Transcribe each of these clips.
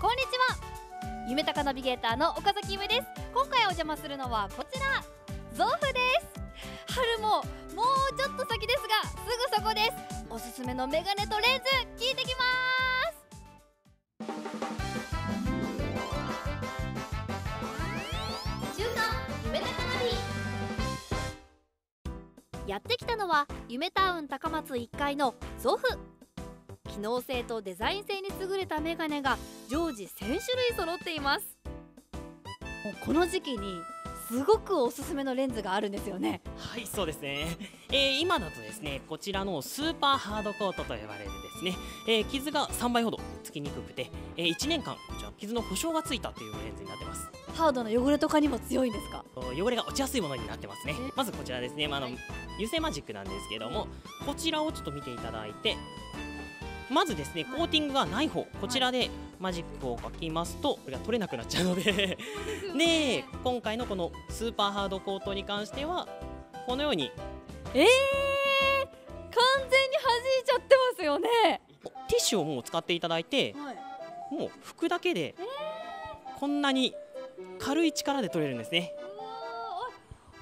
こんにちは。夢高ナビゲーターの岡崎夢です。今回お邪魔するのはこちら。ゾフです。春ももうちょっと先ですがすぐそこです。おすすめのメガネとレンズ聞いてきます。週刊夢高ナビ。やってきたのは夢タウン高松1階のゾフ機能性とデザイン性に優れたメガネが常時1000種類揃っています。もうこの時期にすごくおすすめのレンズがあるんですよね。はいそうですね、えー、今だとですねこちらのスーパーハードコートと呼ばれるですね、えー、傷が3倍ほどつきにくくて、えー、1年間こちら傷の保証がついたというレンズになってます。ハードの汚れとかにも強いんですか？汚れが落ちやすいものになってますね。まずこちらですね、まあ、あの油性マジックなんですけどもこちらをちょっと見ていただいてまずですねコーティングがない方こちらでマジックを書きますとこれが取れなくなっちゃうので。で今回のこのスーパーハードコートに関してはこのように。えー、完全に弾いちゃってますよね。ティッシュをもう使っていただいて、はい、もう拭くだけでこんなに軽い力で取れるんですね。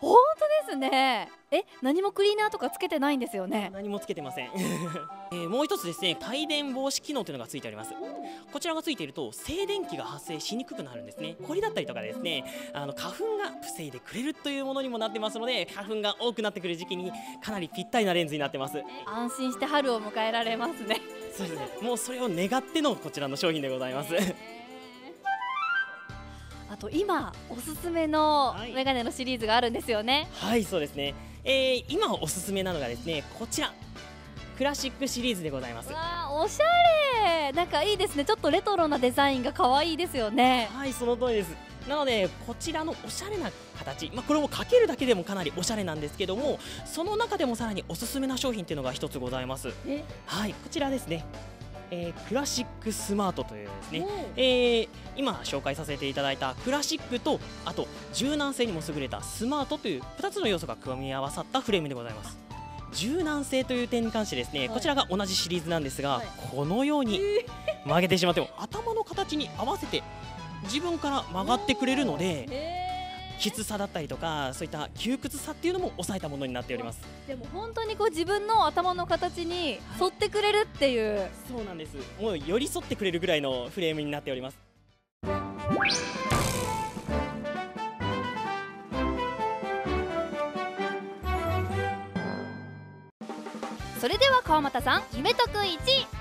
本当ですね。え何もクリーナーとかつけてないんですよね？何もつけてません、えー、もう一つですね帯電防止機能というのがついております。こちらがついていると静電気が発生しにくくなるんですね。これだったりとかですねあの花粉が防いでくれるというものにもなってますので花粉が多くなってくる時期にかなりぴったりなレンズになってます。安心して春を迎えられますね。そうですね。もうそれを願ってのこちらの商品でございます。あと今おすすめのメガネのシリーズがあるんですよね。はい、そうですね、えー、今おすすめなのがですねこちら。クラシックシリーズでございます。わおしゃれ。なんかいいですね。ちょっとレトロなデザインが可愛いですよね。はいその通りです。なのでこちらのおしゃれな形、まあ、これもかけるだけでもかなりおしゃれなんですけどもその中でもさらにおすすめな商品っていうのが一つございます。はいこちらですねえー、クラシックスマートというですね、えー、今紹介させていただいたクラシックとあと柔軟性にも優れたスマートという2つの要素が組み合わさったフレームでございます。柔軟性という点に関してですね、はい、こちらが同じシリーズなんですが、はい、このように曲げてしまっても頭の形に合わせて自分から曲がってくれるのできつさだったりとかそういった窮屈さっていうのも抑えたものになっております。でも本当にこう自分の頭の形に沿ってくれるっていう、はい、そうなんです。もう寄り添ってくれるぐらいのフレームになっております。それでは川又さん夢とく1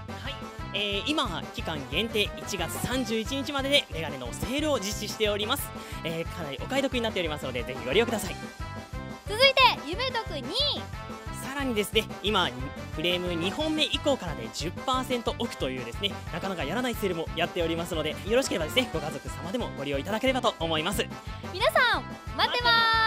えー、今期間限定1月31日まででメガネのセールを実施しております、えー、かなりお買い得になっておりますのでぜひご利用ください。続いて夢得2さらにですね今フレーム2本目以降からで10%オフというですねなかなかやらないセールもやっておりますのでよろしければですねご家族様でもご利用いただければと思います。皆さん待ってます